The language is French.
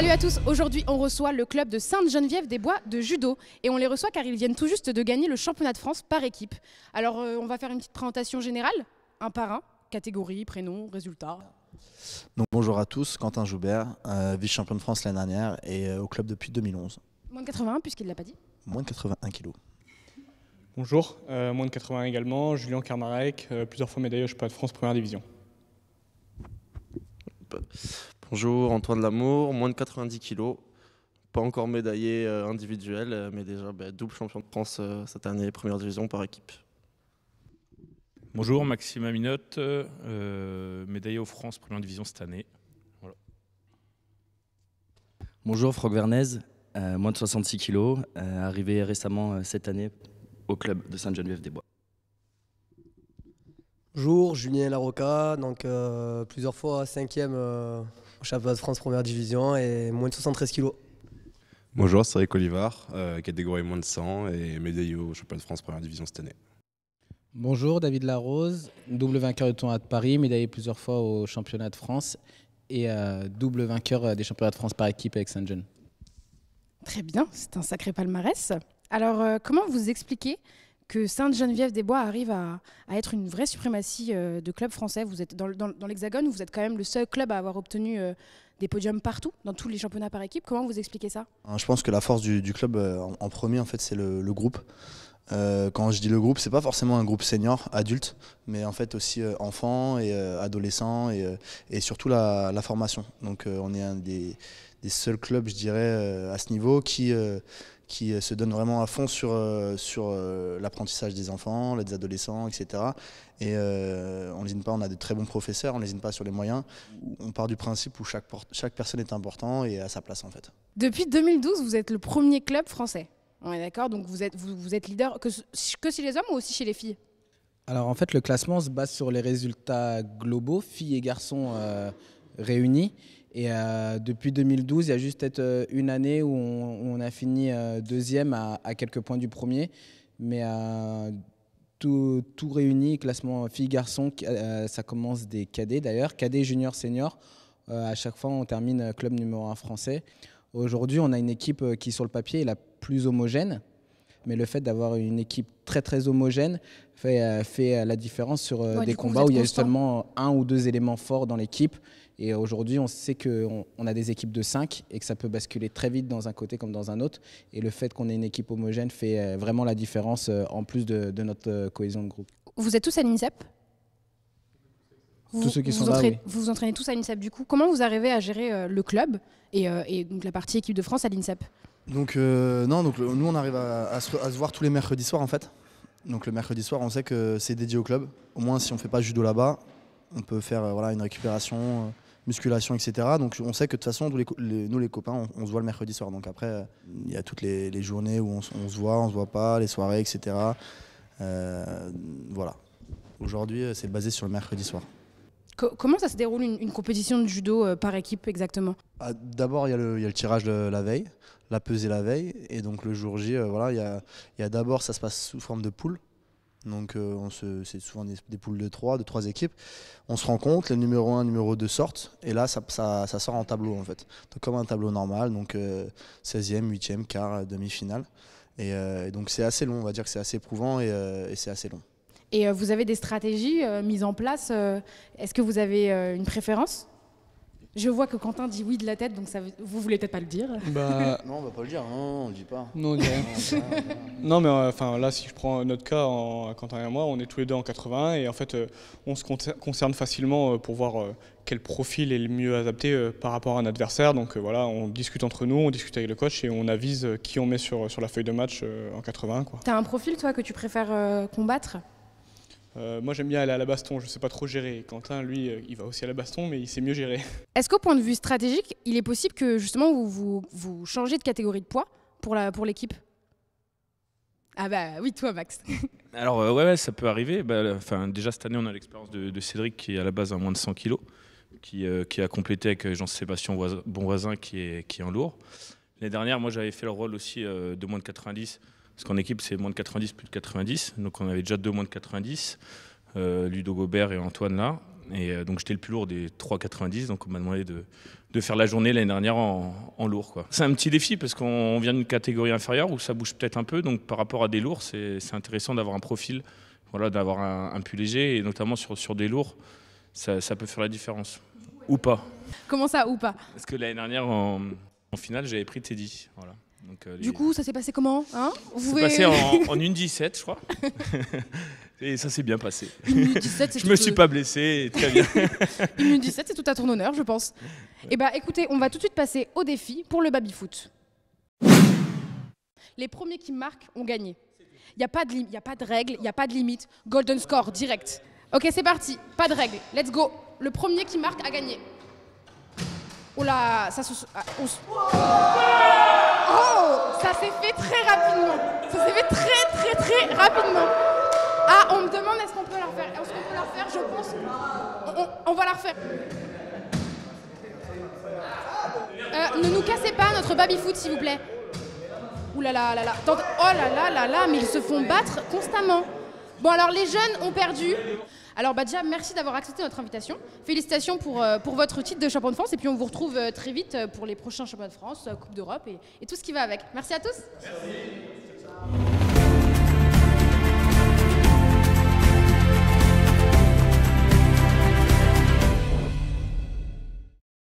Salut à tous, aujourd'hui on reçoit le club de Sainte-Geneviève-des-Bois de judo et on les reçoit car ils viennent tout juste de gagner le championnat de France par équipe. Alors euh, on va faire une petite présentation générale, un par un, catégorie, prénom, résultat. Donc bonjour à tous, Quentin Joubert, euh, vice-champion de France l'année dernière et euh, au club depuis 2011. Moins de 81 puisqu'il l'a pas dit. Moins de 81 kilos. Bonjour, euh, moins de 80 également, Julien Karmarek, euh, plusieurs fois médaillé au championnat de France première division. Bonjour, Antoine Lamour, moins de 90 kilos. Pas encore médaillé euh, individuel, euh, mais déjà bah, double champion de France euh, cette année, première division par équipe. Bonjour, Maxime Aminotte, euh, médaillé aux France première division cette année. Bonjour, Franck Vernez, euh, moins de 66 kilos, euh, arrivé récemment euh, cette année au club de Sainte-Geneviève-des-Bois. Bonjour, Julien Larocca, donc euh, plusieurs fois cinquième euh, championnat de France première division et moins de 73 kilos. Bonjour, c'est Eric Olivard, euh, catégorie moins de 100 et médaillé au championnat de France première division cette année. Bonjour, David Larose, double vainqueur du tournoi de Paris, médaillé plusieurs fois au championnat de France et euh, double vainqueur euh, des championnats de France par équipe avec Saint-Jean. Très bien, c'est un sacré palmarès. Alors euh, comment vous expliquez que Sainte-Geneviève-des-Bois arrive à, être une vraie suprématie euh, de clubs français Vous êtes dans, l'Hexagone, vous êtes quand même le seul club à avoir obtenu euh, des podiums partout, dans tous les championnats par équipe. Comment vous expliquez ça? Hein, Je pense que la force du, club euh, en, premier en fait c'est le, groupe. Quand je dis le groupe, c'est pas forcément un groupe senior, adulte, mais en fait aussi enfants et adolescents et, surtout la, formation. Donc on est un des, des seuls clubs, je dirais, à ce niveau qui, qui euh, se donne vraiment à fond sur, euh, sur euh, l'apprentissage des enfants, des adolescents, etc. Et euh, on n'hésite pas, on a de très bons professeurs, on n'hésite pas sur les moyens. On part du principe où chaque, personne est important et à sa place en fait. Depuis 2012, vous êtes le premier club français. On est d'accord? Donc vous êtes, vous, vous êtes leader que, que chez les hommes ou aussi chez les filles? Alors en fait, le classement se base sur les résultats globaux, filles et garçons euh, réunis. Et euh, depuis 2012, il y a juste euh, une année où on, a fini euh, deuxième à, quelques points du premier. Mais tout, réuni, classement filles-garçons, ça commence des cadets d'ailleurs, cadets, juniors, seniors. À chaque fois, on termine club numéro un français. Aujourd'hui, on a une équipe qui, sur le papier, est la plus homogène. Mais le fait d'avoir une équipe très très homogène fait, euh, fait euh, la différence sur euh, Ouais, des combats où il y a seulement un ou deux éléments forts dans l'équipe. Et aujourd'hui, on sait qu'on on a des équipes de 5 et que ça peut basculer très vite dans un côté comme dans un autre. Et le fait qu'on ait une équipe homogène fait vraiment la différence en plus de, de notre cohésion de groupe. Vous êtes tous à l'INSEP? Vous- Tous ceux qui vous sont vous là, oui. Vous vous entraînez tous à l'INSEP du coup. Comment vous arrivez à gérer euh, le club et, euh, et donc la partie équipe de France à l'INSEP? Donc euh, non, donc le- nous on arrive à, à se, à se voir tous les mercredis soirs en fait. Donc le mercredi soir, on sait que c'est dédié au club. Au moins si on fait pas judo là-bas, on peut faire euh, voilà une récupération, euh, musculation, etc. Donc on sait que de toute façon les, les- nous les copains, on, on se voit le mercredi soir. Donc après il y a toutes les, les journées où on, se voit, on se voit pas, les soirées, etc. Voilà. Aujourd'hui c'est basé sur le mercredi soir. Co- comment ça se déroule une, une compétition de judo euh, par équipe exactement? Ah, D'abord, y, il y a le tirage de la veille, la pesée la veille, et donc le jour J, euh, voilà, il y a, d'abord, ça se passe sous forme de poule. Donc euh, c'est souvent des, poules de 3, de trois équipes. On se rencontre, les numéro 1, numéro 2 sortent, et là ça, sort en tableau en fait. Comme un tableau normal, donc euh, 16e, 8e, quart, demi-finale. Et, euh, et donc c'est assez long, on va dire que c'est assez éprouvant et, c'est assez long. Et vous avez des stratégies mises en place Est-ce que vous avez une préférence? Je vois que Quentin dit oui de la tête, donc ça veut- vous voulez peut-être pas le dire. Bah, Non, on va pas le dire, non, on le dit pas. non, on dirait- non, mais euh, enfin là, si je prends notre cas, en, Quentin et moi, on est tous les deux en 80 et en fait, euh, on se concer- concerne facilement euh, pour voir euh, quel profil est le mieux adapté euh, par rapport à un adversaire. Donc euh, voilà, on discute entre nous, on discute avec le coach et on avise euh, qui on met sur, sur la feuille de match euh, en 80. Quoi. T'as un profil toi que tu préfères euh, combattre? Euh, moi, j'aime bien aller à la baston, je sais pas trop gérer. Quentin, lui, euh, il va aussi à la baston, mais il sait mieux gérer. Est-ce qu'au point de vue stratégique, il est possible que justement vous, vous, vous changez de catégorie de poids pour l'équipe? Ah bah oui, toi Max. Alors euh, ouais, ouais, ça peut arriver. Bah, Enfin, déjà cette année, on a l'expérience de, de Cédric qui est à la base à moins de 100 kg, qui, euh, qui a complété avec Jean-Sébastien Voisin- Bonvoisin qui est, qui est en lourd. L'année dernière, moi j'avais fait le rôle aussi euh, de moins de 90, parce qu'en équipe c'est moins de 90, plus de 90. Donc on avait déjà deux moins de 90, euh, Ludo Gobert et Antoine là. Et euh, donc j'étais le plus lourd des 3,90, donc on m'a demandé de, de faire la journée l'année dernière en, en lourd. C'est un petit défi parce qu'on vient d'une catégorie inférieure où ça bouge peut-être un peu, donc par rapport à des lourds, c'est c'est intéressant d'avoir un profil, voilà, d'avoir un, un plus léger, et notamment sur, sur des lourds, ça, ça peut faire la différence. Ou pas. Comment ça ou pas? Parce que l'année dernière, en, en finale, j'avais pris Teddy. Voilà. Donc, euh, Du coup, ça s'est passé comment hein? Vous pouvez- passé en, en 1,17, je crois. et ça s'est bien passé. Une minute 17, c'est Je me tout- suis pas blessé, et très bien. Une minute 17, c'est tout à ton honneur, je pense. Eh bah écoutez, on va tout de suite passer au défi pour le baby-foot. Les premiers qui marquent ont gagné. Il n'y a pas de y a pas de règle, il n'y a pas de limite. Golden score, direct. Ok, c'est parti. Pas de règle. Let's go. Le premier qui marque a gagné. Oh là, ça se... ah, on se- Oh Ça s'est fait très rapidement. Ça s'est fait très très très rapidement. Ah, on me demande est-ce qu'on peut la refaire? Est-ce qu'on peut la refaire? Je pense. On, va la refaire. Euh, ne nous cassez pas notre baby-foot, s'il vous plaît. Ouh là là là Oh là là là là, mais ils se font battre constamment. Bon, alors les jeunes ont perdu. Alors bah merci d'avoir accepté notre invitation. Félicitations pour, euh, pour votre titre de champion de France. Et puis on vous retrouve euh, très vite euh, pour les prochains championnats de France, Coupe d'Europe et, et tout ce qui va avec. Merci à tous.